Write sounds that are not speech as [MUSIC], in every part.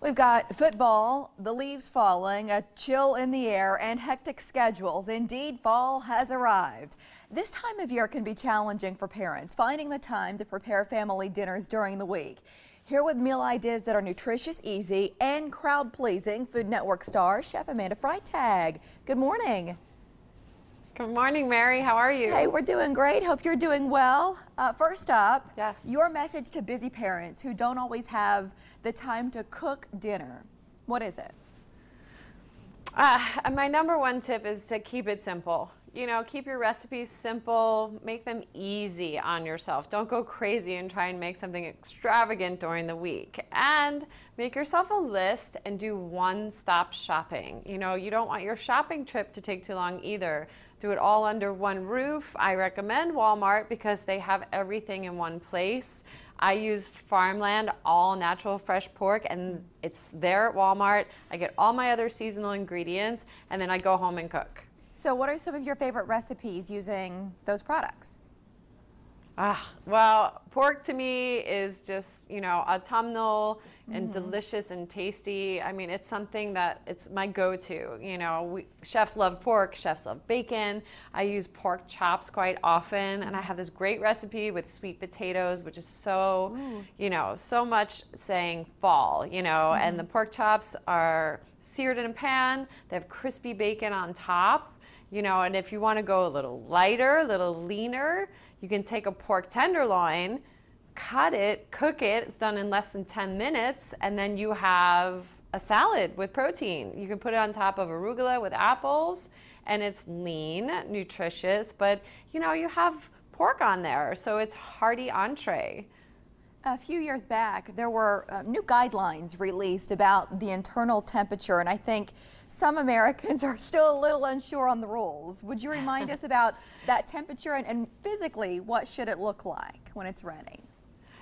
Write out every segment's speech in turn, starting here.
We've got football, the leaves falling, a chill in the air, and hectic schedules. Indeed, fall has arrived. This time of year can be challenging for parents, finding the time to prepare family dinners during the week. Here with meal ideas that are nutritious, easy, and crowd-pleasing, Food Network star Chef Amanda Freitag. Good morning. Good morning, Mary. How are you? Hey, we're doing great. Hope you're doing well. Uh, first up, yes. your message to busy parents who don't always have the time to cook dinner. What is it? Uh, my number one tip is to keep it simple. You know, keep your recipes simple, make them easy on yourself. Don't go crazy and try and make something extravagant during the week. And make yourself a list and do one stop shopping. You know, you don't want your shopping trip to take too long either. Do it all under one roof. I recommend Walmart because they have everything in one place. I use Farmland all natural fresh pork and it's there at Walmart. I get all my other seasonal ingredients and then I go home and cook. So what are some of your favorite recipes using those products? Ah, well, pork to me is just, you know, autumnal and mm. delicious and tasty. I mean, it's something that it's my go-to. You know, we, chefs love pork, chefs love bacon. I use pork chops quite often, and I have this great recipe with sweet potatoes, which is so, Ooh. you know, so much saying fall. You know, mm. and the pork chops are seared in a pan. They have crispy bacon on top you know, and if you want to go a little lighter, a little leaner, you can take a pork tenderloin, cut it, cook it. It's done in less than 10 minutes, and then you have a salad with protein. You can put it on top of arugula with apples, and it's lean, nutritious, but you know, you have pork on there, so it's hearty entree. A few years back, there were uh, new guidelines released about the internal temperature, and I think some Americans [LAUGHS] are still a little unsure on the rules. Would you remind us about that temperature and, and physically what should it look like when it's ready?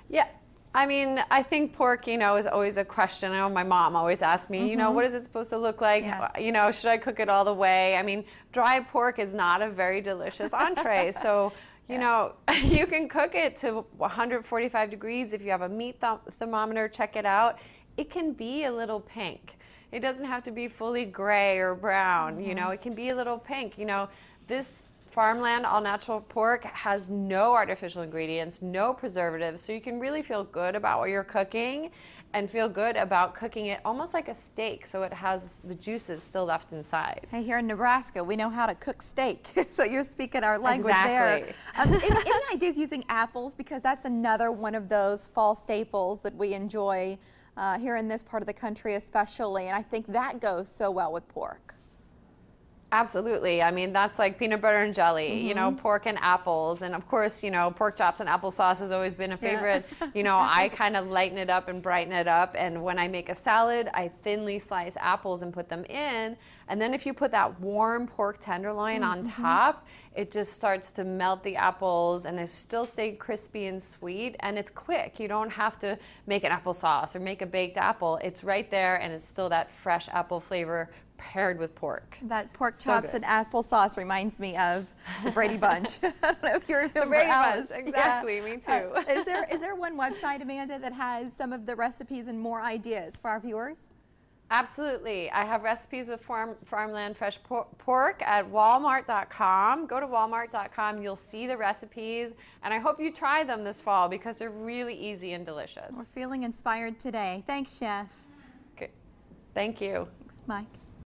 Yeah, I mean, I think pork, you know, is always a question. I know my mom always asks me, mm -hmm. you know, mm-hmm. what is it supposed to look like? Yeah. You know, should I cook it all the way? I mean, dry pork is not a very delicious [LAUGHS] entree. so you know, [LAUGHS] you can cook it to 145 degrees. If you have a meat th thermometer, check it out. It can be a little pink. It doesn't have to be fully gray or brown. Mm -hmm. You know, it can be a little pink. You know, this farmland all natural pork has no artificial ingredients, no preservatives, so you can really feel good about what you're cooking and feel good about cooking it almost like a steak so it has the juices still left inside. Hey, here in Nebraska, we know how to cook steak. [LAUGHS] so you're speaking our language exactly. there. Um, any, any ideas using apples? Because that's another one of those fall staples that we enjoy uh, here in this part of the country especially. And I think that goes so well with pork. Absolutely. I mean, that's like peanut butter and jelly, mm -hmm. you know, mm-hmm. pork and apples. And of course, you know, pork chops and applesauce has always been a favorite. Yeah. you know, I [LAUGHS] kind of lighten it up and brighten it up. And when I make a salad, I thinly slice apples and put them in. And then if you put that warm pork tenderloin mm -hmm. on mm-hmm. top, it just starts to melt the apples and they still stay crispy and sweet. And it's quick. You don't have to make an applesauce or make a baked apple. It's right there and it's still that fresh apple flavor paired with pork. That pork chops so and applesauce reminds me of the Brady Bunch. [LAUGHS] I don't know if you remember the Brady Alice. Bunch, exactly, yeah. me too. Uh, [LAUGHS] is there is there one website, Amanda, that has some of the recipes and more ideas for our viewers? Absolutely. I have recipes with farm, farmland fresh pork at walmart.com. Go to walmart.com. You'll see the recipes, and I hope you try them this fall because they're really easy and delicious. We're feeling inspired today. Thanks, Chef. Okay. Thank you. Thanks, Mike.